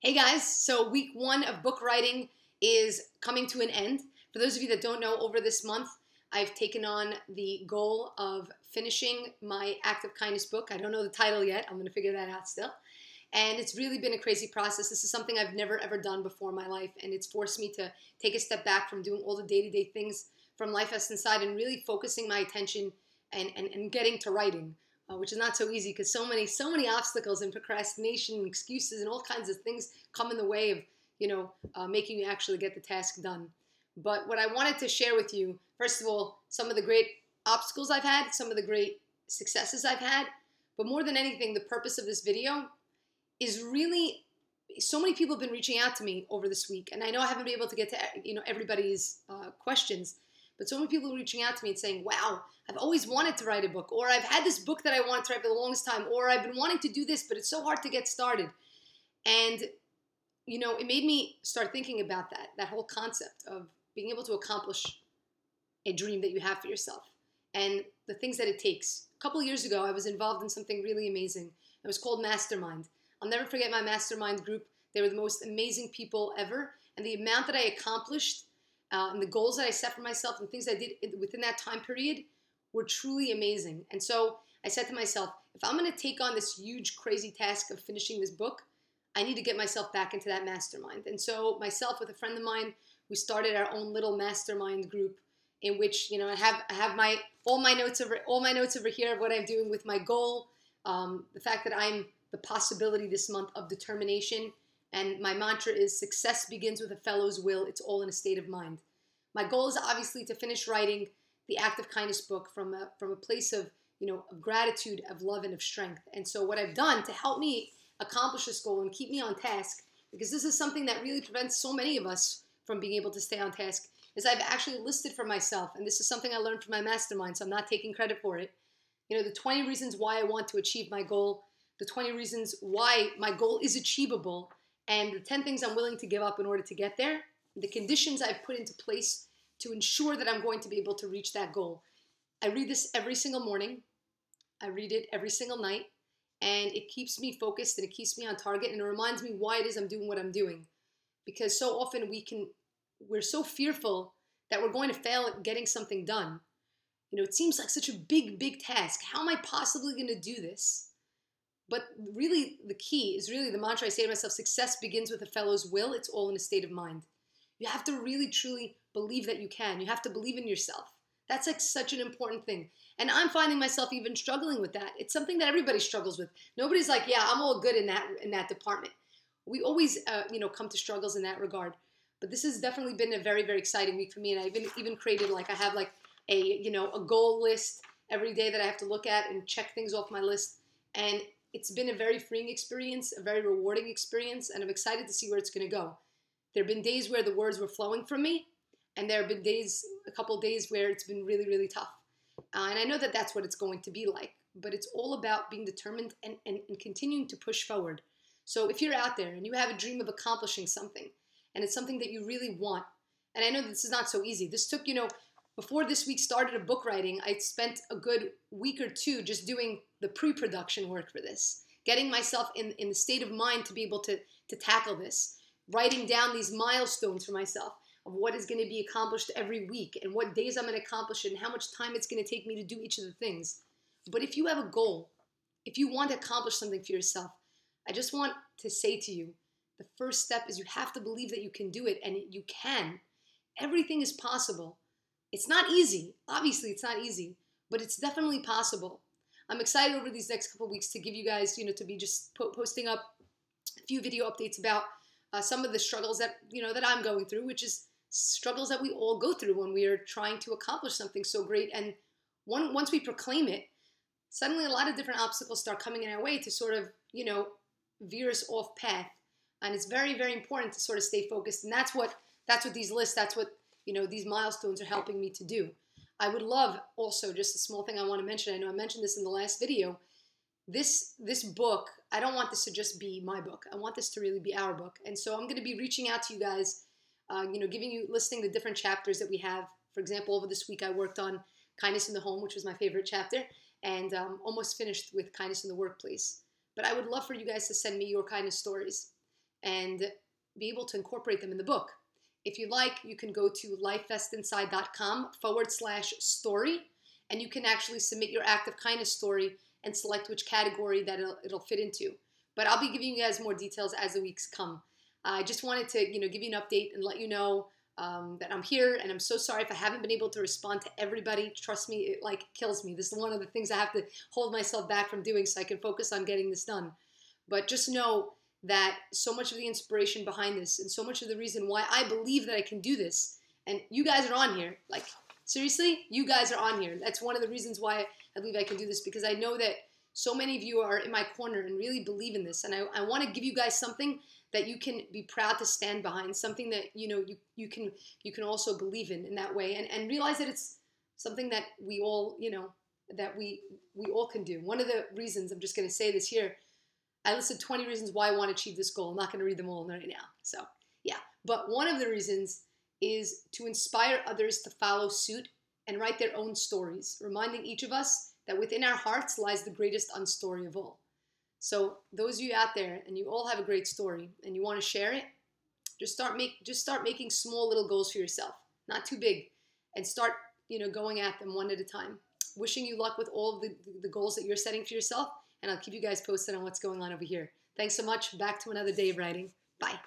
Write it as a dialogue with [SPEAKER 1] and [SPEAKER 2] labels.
[SPEAKER 1] Hey guys, so week one of book writing is coming to an end. For those of you that don't know, over this month, I've taken on the goal of finishing my Act of Kindness book. I don't know the title yet, I'm gonna figure that out still. And it's really been a crazy process. This is something I've never ever done before in my life, and it's forced me to take a step back from doing all the day to day things from Life Vest Inside and really focusing my attention and, and, and getting to writing uh, which is not so easy because so many so many obstacles and procrastination and excuses and all kinds of things come in the way of you know uh, making you actually get the task done. But what i wanted to share with you first of all some of the great obstacles i've had some of the great successes i've had but more than anything the purpose of this video is really so many people have been reaching out to me over this week and i know i haven't been able to get to you know everybody's uh, questions but so many people reaching out to me and saying, wow, I've always wanted to write a book, or I've had this book that I wanted to write for the longest time, or I've been wanting to do this, but it's so hard to get started. And, you know, it made me start thinking about that, that whole concept of being able to accomplish a dream that you have for yourself and the things that it takes. A couple years ago, I was involved in something really amazing. It was called Mastermind. I'll never forget my mastermind group. They were the most amazing people ever. And the amount that I accomplished uh, and the goals that I set for myself and things I did within that time period were truly amazing. And so I said to myself, if I'm going to take on this huge, crazy task of finishing this book, I need to get myself back into that mastermind. And so myself with a friend of mine, we started our own little mastermind group in which you know I have I have my all my notes over all my notes over here of what I'm doing with my goal, um, the fact that I'm the possibility this month of determination and my mantra is success begins with a fellow's will. It's all in a state of mind. My goal is obviously to finish writing the Act of Kindness book from a, from a place of, you know, of gratitude, of love, and of strength. And so what I've done to help me accomplish this goal and keep me on task, because this is something that really prevents so many of us from being able to stay on task, is I've actually listed for myself, and this is something I learned from my mastermind, so I'm not taking credit for it. You know, the 20 reasons why I want to achieve my goal, the 20 reasons why my goal is achievable, and the 10 things I'm willing to give up in order to get there, the conditions I've put into place to ensure that I'm going to be able to reach that goal. I read this every single morning. I read it every single night, and it keeps me focused and it keeps me on target and it reminds me why it is I'm doing what I'm doing. Because so often we can, we're so fearful that we're going to fail at getting something done. You know, it seems like such a big, big task. How am I possibly going to do this? But really, the key is really the mantra I say to myself success begins with a fellow's will. It's all in a state of mind. You have to really, truly believe that you can. You have to believe in yourself. That's like such an important thing. And I'm finding myself even struggling with that. It's something that everybody struggles with. Nobody's like, yeah, I'm all good in that in that department. We always, uh, you know, come to struggles in that regard. But this has definitely been a very, very exciting week for me. And I even even created like I have like a you know a goal list every day that I have to look at and check things off my list. And it's been a very freeing experience, a very rewarding experience, and I'm excited to see where it's going to go. There have been days where the words were flowing from me, and there have been days, a couple days where it's been really, really tough. Uh, and I know that that's what it's going to be like, but it's all about being determined and, and, and continuing to push forward. So if you're out there and you have a dream of accomplishing something, and it's something that you really want, and I know this is not so easy. This took, you know, before this week started of book writing, I spent a good week or two just doing the pre-production work for this, getting myself in, in the state of mind to be able to, to tackle this, writing down these milestones for myself of what is going to be accomplished every week and what days I'm going to accomplish it and how much time it's going to take me to do each of the things. But if you have a goal, if you want to accomplish something for yourself, I just want to say to you, the first step is you have to believe that you can do it and you can. Everything is possible. It's not easy. Obviously, it's not easy, but it's definitely possible. I'm excited over these next couple weeks to give you guys, you know, to be just po- posting up a few video updates about uh, some of the struggles that, you know, that I'm going through, which is struggles that we all go through when we are trying to accomplish something so great. And one, once we proclaim it, suddenly a lot of different obstacles start coming in our way to sort of, you know, veer us off path. And it's very, very important to sort of stay focused. And that's what that's what these lists, that's what you know, these milestones are helping me to do. I would love also just a small thing I want to mention. I know I mentioned this in the last video. This this book, I don't want this to just be my book. I want this to really be our book. And so I'm going to be reaching out to you guys, uh, you know, giving you listing the different chapters that we have. For example, over this week I worked on kindness in the home, which was my favorite chapter, and um, almost finished with kindness in the workplace. But I would love for you guys to send me your kindness stories. and be able to incorporate them in the book. If you like, you can go to lifevestinside.com forward slash story, and you can actually submit your act of kindness story and select which category that it'll, it'll fit into. But I'll be giving you guys more details as the weeks come. I just wanted to, you know, give you an update and let you know um, that I'm here, and I'm so sorry if I haven't been able to respond to everybody. Trust me, it like kills me. This is one of the things I have to hold myself back from doing so I can focus on getting this done. But just know that so much of the inspiration behind this and so much of the reason why I believe that I can do this, and you guys are on here, like seriously, you guys are on here. That's one of the reasons why I believe I can do this because I know that so many of you are in my corner and really believe in this, and I, I want to give you guys something that you can be proud to stand behind, something that you know you, you can you can also believe in in that way, and, and realize that it's something that we all you know that we we all can do. One of the reasons I'm just going to say this here, I listed 20 reasons why I want to achieve this goal. I'm not going to read them all right now. So yeah, but one of the reasons is to inspire others to follow suit and write their own stories, reminding each of us that within our hearts lies the greatest unstory of all. So those of you out there and you all have a great story and you want to share it, just start make just start making small little goals for yourself, not too big, and start you know going at them one at a time. Wishing you luck with all the, the goals that you're setting for yourself, and I'll keep you guys posted on what's going on over here. Thanks so much. Back to another day of writing. Bye.